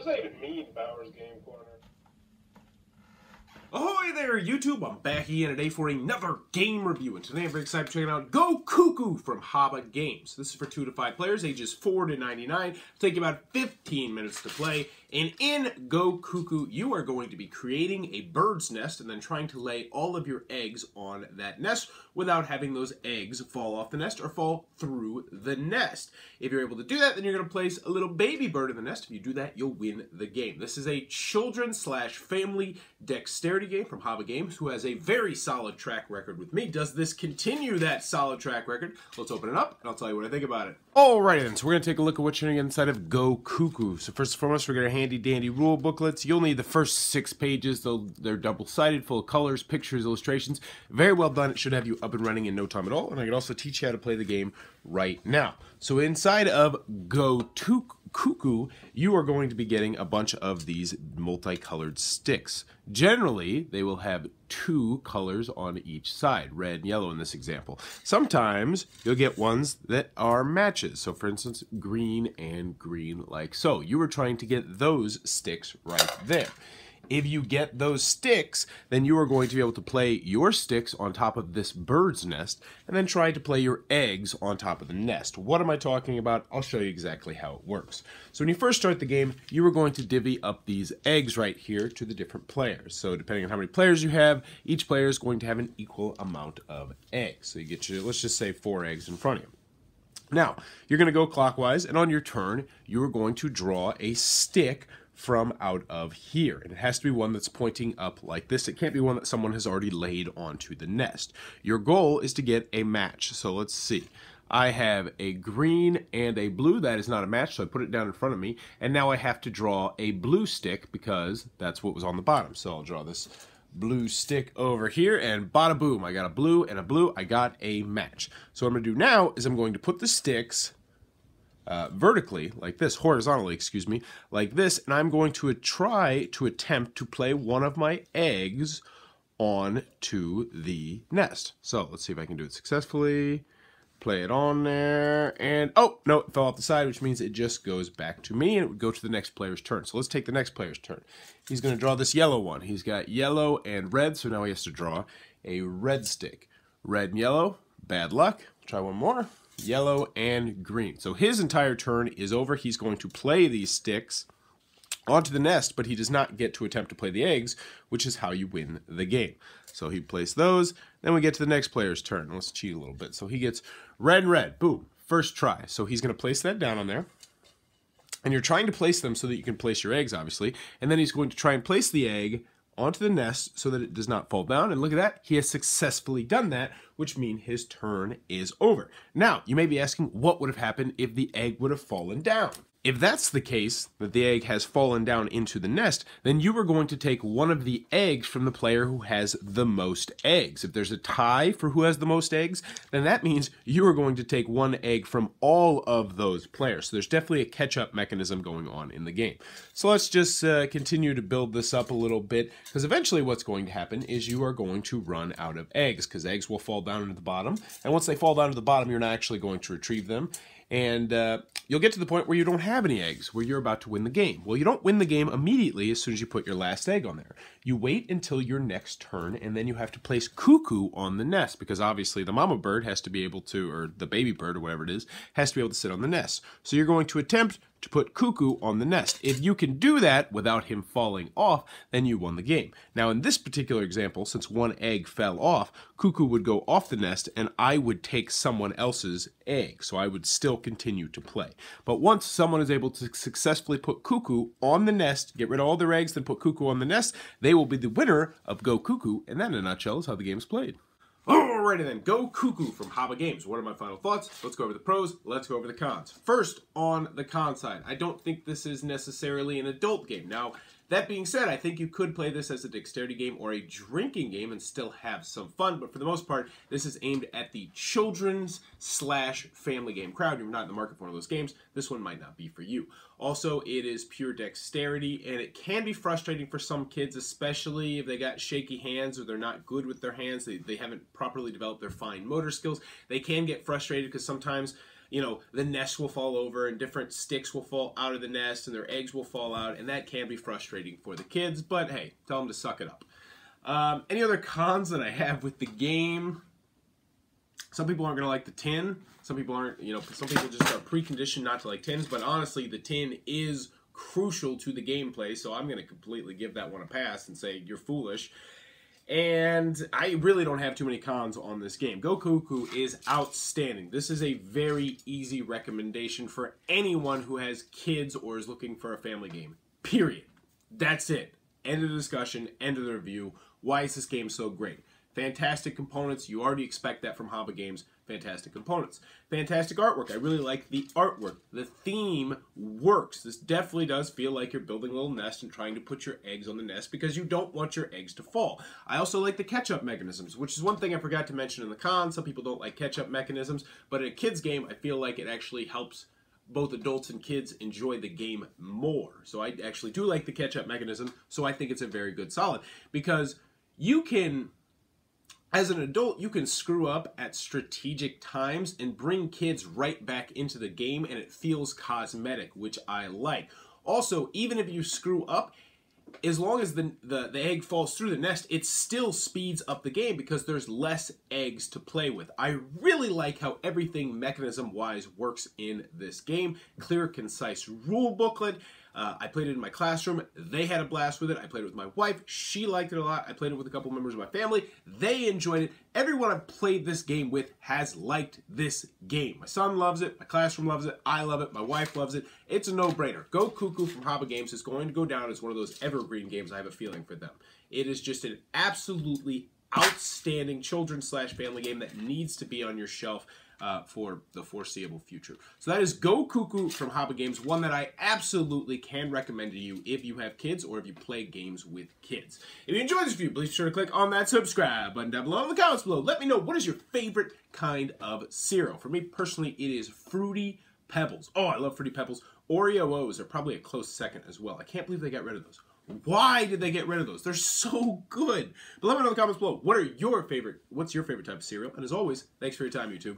Does that even mean, Bower's Game Corner? Ahoy there, YouTube! I'm back again today for another game review, and today I'm very excited to check out Go Cuckoo from Haba Games. This is for 2 to 5 players, ages 4 to 99. It'll take about 15 minutes to play, and in Go Cuckoo, you are going to be creating a bird's nest and then trying to lay all of your eggs on that nest without having those eggs fall off the nest or fall through the nest. If you're able to do that, then you're going to place a little baby bird in the nest. If you do that, you'll win the game. This is a children slash family dexterity game from Haba Games, who has a very solid track record with me. Does this continue that solid track record? Let's open it up, and I'll tell you what I think about it. Alrighty then, so we're going to take a look at what you're going to get inside of Go Cuckoo. So first and foremost, we're going to handy dandy rule booklets. You'll need the first six pages. They're double-sided, full of colors, pictures, illustrations. Very well done. It should have you up and running in no time at all. And I can also teach you how to play the game right now. So inside of Go to Cuckoo, you are going to be getting a bunch of these multicolored sticks. Generally, they will have two colors on each side, red and yellow in this example. Sometimes you'll get ones that are matches. So for instance, green and green like so. You were trying to get those sticks right there. If you get those sticks, then you are going to be able to play your sticks on top of this bird's nest and then try to play your eggs on top of the nest. What am I talking about? I'll show you exactly how it works. So when you first start the game, you are going to divvy up these eggs right here to the different players. So depending on how many players you have, each player is going to have an equal amount of eggs. So you get your, let's just say four eggs in front of you. Now, you're going to go clockwise, and on your turn, you are going to draw a stick from out of here. And it has to be one that's pointing up like this. It can't be one that someone has already laid onto the nest. Your goal is to get a match. So let's see. I have a green and a blue. That is not a match, so I put it down in front of me. And now I have to draw a blue stick because that's what was on the bottom. So I'll draw this blue stick over here and bada boom, I got a blue and a blue. I got a match. So what I'm to do now is I'm going to put the sticks uh, vertically, like this, horizontally, excuse me, like this, and I'm going to try to attempt to play one of my eggs on to the nest. So let's see if I can do it successfully. Play it on there, and oh, no, it fell off the side, which means it just goes back to me, and it would go to the next player's turn. So let's take the next player's turn. He's going to draw this yellow one. He's got yellow and red, so now he has to draw a red stick. Red and yellow, bad luck. Try one more yellow, and green. So his entire turn is over. He's going to play these sticks onto the nest, but he does not get to attempt to play the eggs, which is how you win the game. So he plays those. Then we get to the next player's turn. Let's cheat a little bit. So he gets red and red. Boom. First try. So he's going to place that down on there. And you're trying to place them so that you can place your eggs, obviously. And then he's going to try and place the egg onto the nest so that it does not fall down. And look at that, he has successfully done that, which means his turn is over. Now, you may be asking, what would have happened if the egg would have fallen down? If that's the case, that the egg has fallen down into the nest, then you are going to take one of the eggs from the player who has the most eggs. If there's a tie for who has the most eggs, then that means you are going to take one egg from all of those players. So there's definitely a catch-up mechanism going on in the game. So let's just uh, continue to build this up a little bit, because eventually what's going to happen is you are going to run out of eggs, because eggs will fall down into the bottom, and once they fall down to the bottom, you're not actually going to retrieve them, and uh, you'll get to the point where you don't have any eggs, where you're about to win the game. Well, you don't win the game immediately as soon as you put your last egg on there. You wait until your next turn, and then you have to place cuckoo on the nest, because obviously the mama bird has to be able to, or the baby bird, or whatever it is, has to be able to sit on the nest. So you're going to attempt to put Cuckoo on the nest. If you can do that without him falling off, then you won the game. Now in this particular example, since one egg fell off, Cuckoo would go off the nest and I would take someone else's egg, so I would still continue to play. But once someone is able to successfully put Cuckoo on the nest, get rid of all their eggs, then put Cuckoo on the nest, they will be the winner of Go Cuckoo, and that in a nutshell is how the game is played. Alrighty then, Go Cuckoo from Haba Games. What are my final thoughts? Let's go over the pros, let's go over the cons. First, on the con side, I don't think this is necessarily an adult game. Now, that being said, I think you could play this as a dexterity game or a drinking game and still have some fun, but for the most part, this is aimed at the children's slash family game crowd. You're not in the market for one of those games, this one might not be for you. Also, it is pure dexterity, and it can be frustrating for some kids, especially if they got shaky hands or they're not good with their hands, they, they haven't properly developed their fine motor skills. They can get frustrated because sometimes you know, the nest will fall over and different sticks will fall out of the nest and their eggs will fall out, and that can be frustrating for the kids. But hey, tell them to suck it up. Um, any other cons that I have with the game? Some people aren't going to like the tin. Some people aren't, you know, some people just are preconditioned not to like tins. But honestly, the tin is crucial to the gameplay, so I'm going to completely give that one a pass and say you're foolish. And I really don't have too many cons on this game. Go is outstanding. This is a very easy recommendation for anyone who has kids or is looking for a family game. Period. That's it. End of the discussion, end of the review. Why is this game so great? Fantastic components. You already expect that from Haba Games. Fantastic components. Fantastic artwork. I really like the artwork. The theme works. This definitely does feel like you're building a little nest and trying to put your eggs on the nest because you don't want your eggs to fall. I also like the catch-up mechanisms, which is one thing I forgot to mention in the con. Some people don't like catch-up mechanisms, but in a kid's game, I feel like it actually helps both adults and kids enjoy the game more. So I actually do like the catch-up mechanism, so I think it's a very good solid because you can as an adult, you can screw up at strategic times and bring kids right back into the game, and it feels cosmetic, which I like. Also, even if you screw up, as long as the, the, the egg falls through the nest, it still speeds up the game because there's less eggs to play with. I really like how everything mechanism-wise works in this game. Clear, concise rule booklet. Uh, I played it in my classroom. They had a blast with it. I played it with my wife. She liked it a lot. I played it with a couple members of my family. They enjoyed it. Everyone I've played this game with has liked this game. My son loves it. My classroom loves it. I love it. My wife loves it. It's a no-brainer. Go Cuckoo from Haba Games is going to go down as one of those evergreen games. I have a feeling for them. It is just an absolutely outstanding children slash family game that needs to be on your shelf uh, for the foreseeable future. So that is Go Cuckoo from Haba Games, one that I absolutely can recommend to you if you have kids or if you play games with kids. If you enjoyed this video, please be sure to click on that subscribe button down below in the comments below. Let me know what is your favorite kind of cereal. For me personally, it is Fruity Pebbles. Oh, I love Fruity Pebbles. Oreo O's are probably a close second as well. I can't believe they got rid of those. Why did they get rid of those? They're so good. But let me know in the comments below. What are your favorite? What's your favorite type of cereal? And as always, thanks for your time, YouTube.